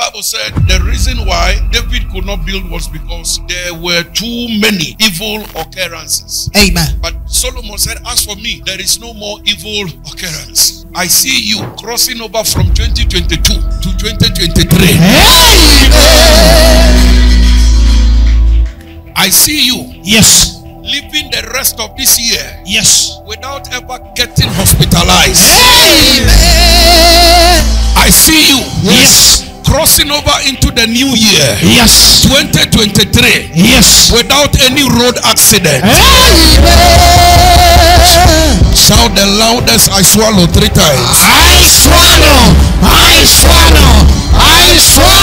Bible said the reason why David could not build was because there were too many evil occurrences. Amen. But Solomon said, As for me, there is no more evil occurrence. I see you crossing over from 2022 to 2023. Amen. I see you Yes. living the rest of this year Yes. without ever getting hospitalized. Amen. I see you Yes. Crossing over into the new year Yes. 2023 Yes. without any road accident. Amen. Shout the loudest I swallow three times. I swallow. I swallow. I swallow.